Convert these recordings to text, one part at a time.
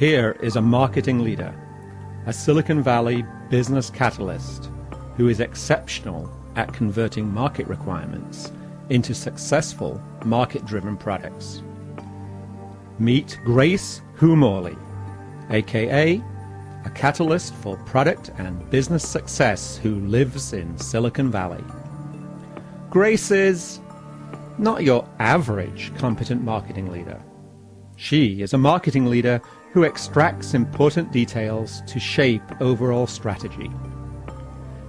Here is a marketing leader, a Silicon Valley business catalyst who is exceptional at converting market requirements into successful market driven products. Meet Grace Hu-Morley, aka a catalyst for product and business success who lives in Silicon Valley. Grace is not your average competent marketing leader. She is a marketing leader who extracts important details to shape overall strategy.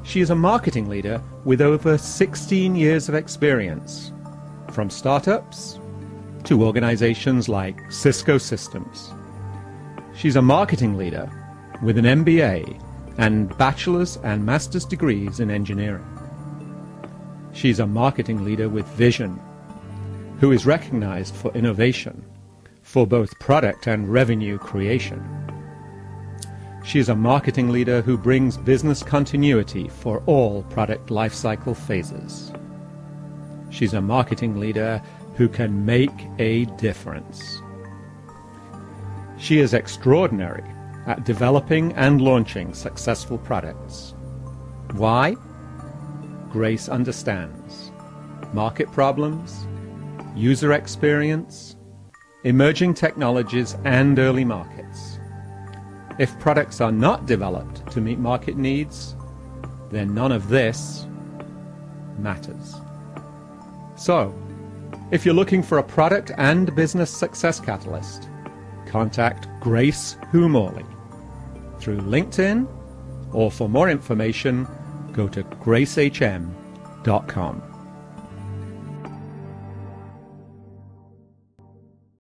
She is a marketing leader with over 16 years of experience, from startups to organizations like Cisco Systems. She's a marketing leader with an MBA and bachelor's and master's degrees in engineering. She's a marketing leader with vision, who is recognized for innovation, for both product and revenue creation. She is a marketing leader who brings business continuity for all product lifecycle phases. She's a marketing leader who can make a difference. She is extraordinary at developing and launching successful products. Why? Grace understands market problems, user experience, emerging technologies, and early markets. If products are not developed to meet market needs, then none of this matters. So, if you're looking for a product and business success catalyst, contact Grace Hu-Morley through LinkedIn, or for more information, go to gracehm.com.